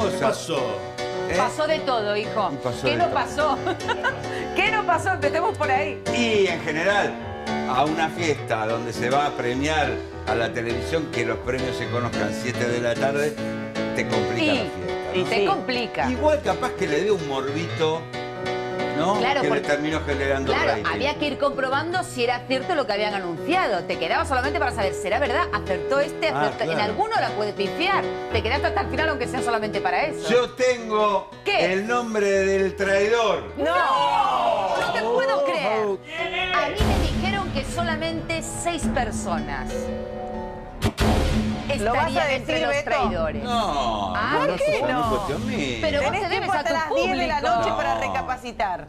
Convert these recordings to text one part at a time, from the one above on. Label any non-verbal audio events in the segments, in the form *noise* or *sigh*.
cosa. ¿Qué pasó? ¿eh? Pasó de todo, hijo. Y pasó ¿Qué de no todo. pasó? *laughs* ¿Qué no pasó? Empecemos por ahí. Y en general, a una fiesta donde se va a premiar a la televisión, que los premios se conozcan 7 de la tarde, te complica Y, la fiesta. y te complica. Igual capaz que le dio un morbito, ¿no? Claro, que porque- le terminó generando Claro, rating. había que ir comprobando si era cierto lo que habían anunciado. Te quedaba solamente para saber, ¿será verdad? ¿Acertó este? Ah, ¿Acertó? En alguno la puedes pifiar. Te quedaste hasta el final, aunque sea solamente para eso. Yo tengo ¿Qué? el nombre del traidor. ¡No! No te puedo creer. A mí me dijeron que solamente seis personas ¿Lo vas a estarían entre decir, los Beto? traidores. No, Ah, no, ¿por no qué no? Pero vos Tenés te debes tiempo a hasta tu las 10 de la noche para recapacitar.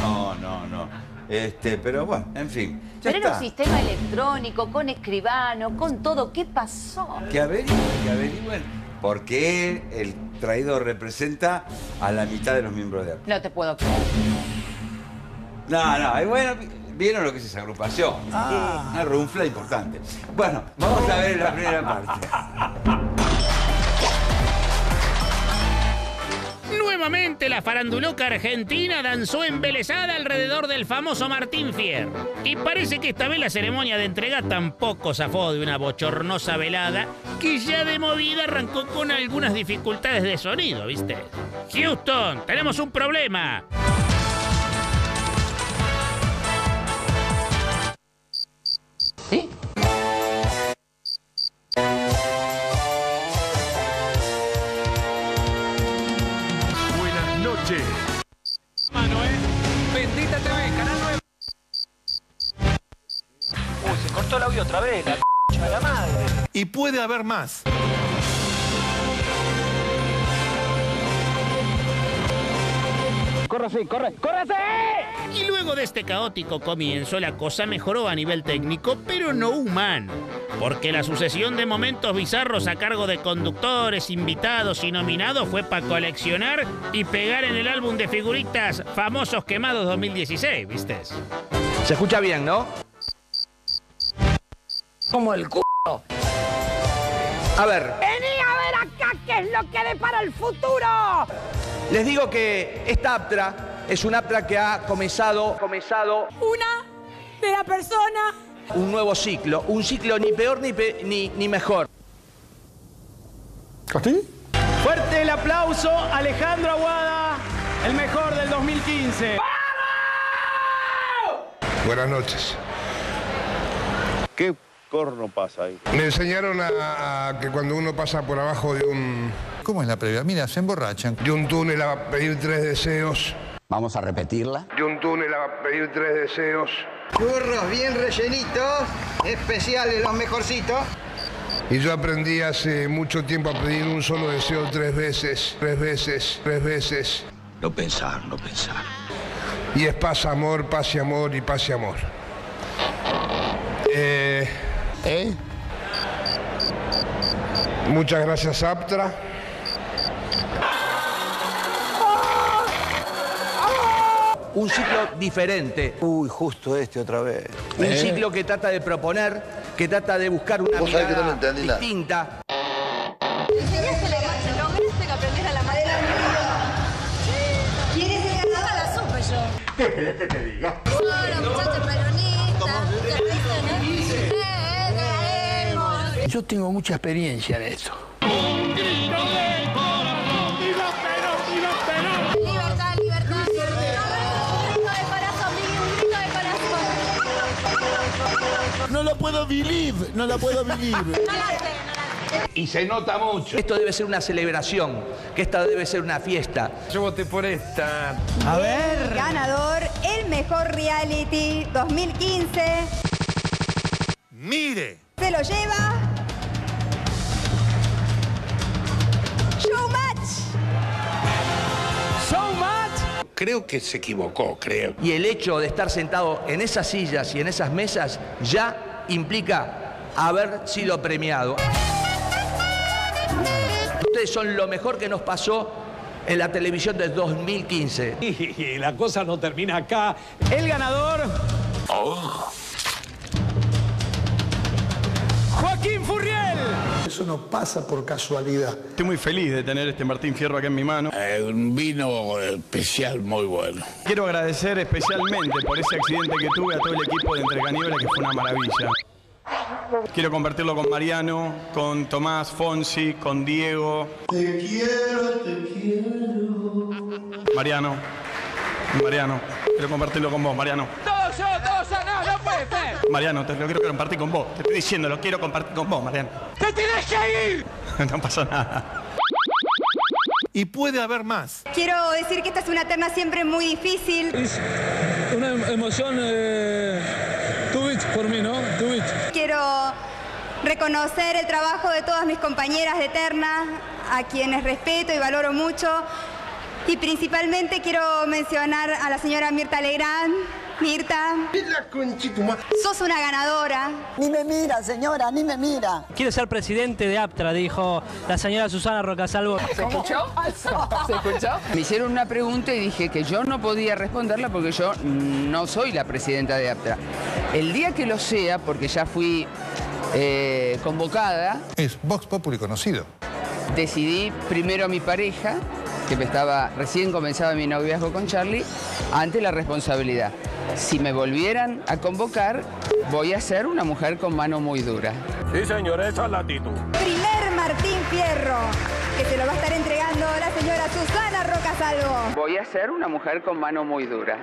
No, no, no. Este, pero bueno, en fin. Ya Pero era un está. sistema electrónico, con escribano, con todo. ¿Qué pasó? Que averigüen, que averigüen. Porque el traidor representa a la mitad de los miembros de APA. No te puedo creer. No, no, y bueno, vieron lo que es esa agrupación. Una runfla importante. Bueno, vamos a ver la primera parte. Nuevamente la faranduloca argentina danzó embelesada alrededor del famoso Martín Fierro. Y parece que esta vez la ceremonia de entrega tampoco zafó de una bochornosa velada que ya de movida arrancó con algunas dificultades de sonido, ¿viste? Houston, tenemos un problema. Noches. Mano, ¿eh? Bendita TV, canal 9. Uy, se cortó el audio otra vez, la c*** de la madre. Y puede haber más. Corre, sí, corre, córrese. Luego de este caótico comienzo, la cosa mejoró a nivel técnico, pero no humano. Porque la sucesión de momentos bizarros a cargo de conductores, invitados y nominados fue para coleccionar y pegar en el álbum de figuritas Famosos Quemados 2016, ¿viste? Se escucha bien, ¿no? Como el c***. A ver, ¡Vení a ver acá qué es lo que depara el futuro! les digo que esta Aptra es una Aptra que ha comenzado, comenzado Una de la persona un nuevo ciclo. Un ciclo ni peor ni, pe- ni, ni mejor. Fuerte el aplauso, Alejandro Aguada, el mejor del 2015. Buenas noches. ¿Qué corno pasa ahí? Me enseñaron a, a que cuando uno pasa por abajo de un, ¿Cómo es la previa? Mira, se emborrachan. de un túnel a pedir tres deseos. Vamos a repetirla. De un túnel a pedir tres deseos. Churros bien rellenitos, especiales los mejorcitos. Y yo aprendí hace mucho tiempo a pedir un solo deseo tres veces, tres veces, tres veces. No pensar, no pensar. Y es paz, amor, paz y amor y paz y amor. Eh, ¿Eh? muchas gracias, Aptra. Un ciclo diferente. Uy, justo este otra vez. Un ciclo que trata de proponer, que trata de buscar una no mirada lo entendí nada. distinta. Enseñaste la marcha, lograste que aprendiera la marcha. ¿Quieres ser ganadora? La supe yo. ¿Qué querés que te diga? Hola, muchachos peronistas. Yo tengo mucha experiencia en eso. No lo puedo believe, no puedo *laughs* la sé, no la sé. Y se nota mucho. Esto debe ser una celebración, que esta debe ser una fiesta. Yo voté por esta. A ver. Ganador, el mejor reality 2015. Mire. Se lo lleva. Showmatch. So much. Creo que se equivocó, creo. Y el hecho de estar sentado en esas sillas y en esas mesas ya implica haber sido premiado. Ustedes son lo mejor que nos pasó en la televisión del 2015. *laughs* Y la cosa no termina acá. El ganador. Joaquín eso no pasa por casualidad. Estoy muy feliz de tener este Martín Fierro acá en mi mano. un vino especial muy bueno. Quiero agradecer especialmente por ese accidente que tuve a todo el equipo de Entre Caníbales, que fue una maravilla. Quiero compartirlo con Mariano, con Tomás Fonsi, con Diego. Te quiero, te quiero. Mariano, Mariano, quiero compartirlo con vos, Mariano. Yo, no, no puede ser. Mariano, te lo quiero compartir con vos. Te estoy diciendo, lo quiero compartir con vos, Mariano. ¡Te tienes que ir! *laughs* No pasa nada. Y puede haber más. Quiero decir que esta es una terna siempre muy difícil. Una emoción, eh, por mí, ¿no? Tubich. Quiero reconocer el trabajo de todas mis compañeras de terna, a quienes respeto y valoro mucho. Y principalmente quiero mencionar a la señora Mirta Legrand. Mirta, sos una ganadora. Ni me mira, señora, ni me mira. Quiero ser presidente de APTRA, dijo la señora Susana Rocasalvo. ¿Se escuchó? ¿Se escuchó? Me hicieron una pregunta y dije que yo no podía responderla porque yo no soy la presidenta de APTRA. El día que lo sea, porque ya fui eh, convocada, Es Vox Populi conocido. decidí primero a mi pareja, que me estaba, recién comenzaba mi noviazgo con Charlie, ante la responsabilidad. Si me volvieran a convocar, voy a ser una mujer con mano muy dura. Sí, señor, esa es la actitud. Primer Martín Fierro, que se lo va a estar entregando la señora Susana Rocasalvo. Voy a ser una mujer con mano muy dura.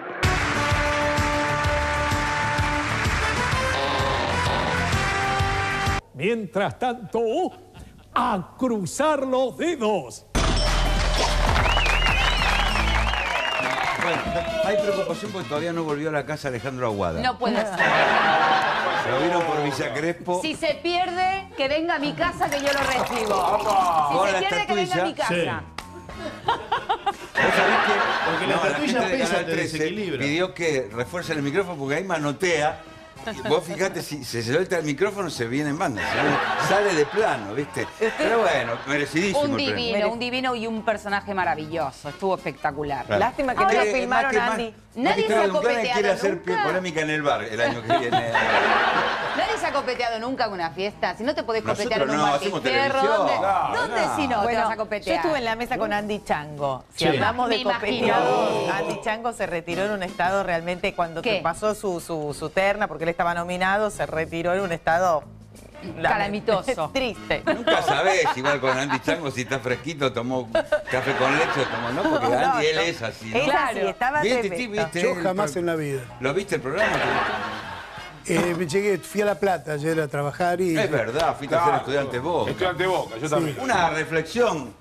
Mientras tanto, a cruzar los dedos. Bueno, hay preocupación porque todavía no volvió a la casa Alejandro Aguada. No puede ser. Lo vieron por Villa Crespo. Si se pierde, que venga a mi casa que yo lo recibo. Si la se pierde, que venga a mi casa. Porque la estatuilla gente de pesa, Canal te 13 desequilibra. pidió que refuercen el micrófono porque ahí manotea. *laughs* Vos fijate, si se suelta el micrófono se viene en banda, sale de plano, ¿viste? Pero bueno, merecidísimo Un el premio. divino, un divino y un personaje maravilloso. Estuvo espectacular. Claro. Lástima que no Ahora, lo filmaron que más- Andy. más Nadie se ha Duncan quiere copeteado hacer nunca. polémica en el bar el año que viene. *laughs* *laughs* Copeteado nunca con una fiesta. Si no te podés Nosotros copetear en un no, hacemos televisión. ¿dónde, No, ¿dónde no. si no te vas a yo copetear? estuve en la mesa con Andy Chango. Si Sí. hablamos de copeteados, Andy Chango se retiró en un estado realmente cuando ¿Qué? te pasó su, su, su terna, porque él estaba nominado, se retiró en un estado la- Calamitoso. *laughs* triste. Nunca sabés, igual con Andy Chango, si está fresquito, tomó café con leche o tomó no, porque No, Andy él es así. ¿no? Es así, estaba tremendo. ¿viste? Yo jamás en la vida. ¿Lo viste el programa? Eh, me llegué, fui a La Plata ayer a trabajar y... Es verdad, fuiste a ser estudiante Boca. Estudiante Boca, yo también. Una reflexión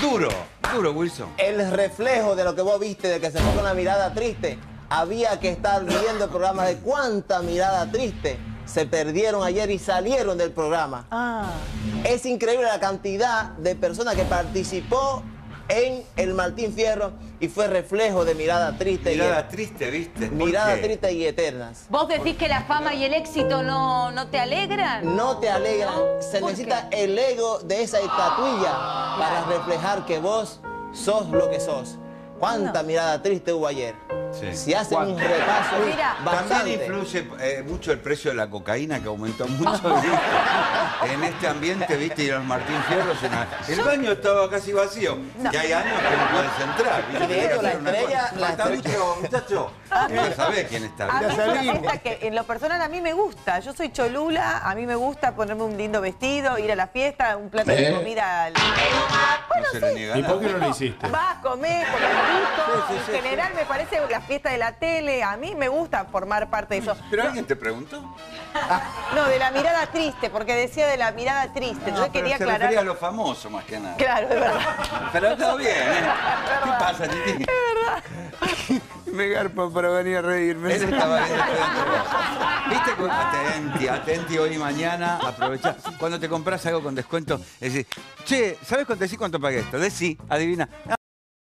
duro, duro, Wilson. El reflejo de lo que vos viste, de que se fue con la mirada triste. Había que estar viendo el programa de cuánta mirada triste se perdieron ayer y salieron del programa. Ah. Es increíble la cantidad de personas que participó en el Martín Fierro y fue reflejo de mirada triste. Mirada y, triste, ¿viste? ¿Por mirada qué? triste y eternas. ¿Vos decís que la fama y el éxito no, no te alegran? No te alegran. Se ¿Por necesita el ego de esa estatuilla para reflejar que vos sos lo que sos. ¿Cuánta mirada triste hubo ayer? Sí. Si hacen un repaso, Mira, bastante. También influye eh, mucho el precio de la cocaína que aumentó mucho ¿viste? *laughs* en este ambiente, viste, y los Martín la- El baño estaba casi vacío. Y hay años que no puedes entrar. Y de hecho, la estrella- cosa. la Falta estrella- mucho, muchacho. Ya sabés quién está. A mí es una salimos. fiesta que en lo personal a mí me gusta. Yo soy cholula, a mí me gusta ponerme un lindo vestido, ir a la fiesta, un plato de ¿Eh? comida. No le niega ¿Y por qué no lo hiciste? Vas, comés, es rico. Sí, sí, sí, en general me parece la fiesta de la tele. A mí me gusta formar parte de eso. ¿Pero alguien te preguntó? *laughs* No, de la mirada triste, porque decía de la mirada triste. No, Entonces pero quería se aclarar. refería a lo famoso más que nada. Claro, es verdad. Pero está bien, ¿eh? ¿Qué pasa, Titi? *laughs* Me garpa para venir a reírme. Él estaba. ¿Viste? Atenti, atenti hoy y mañana, aprovecha. Cuando te compras algo con descuento, es decir, che, ¿sabes cuánto decir cuánto pagué esto? Decí, adivina.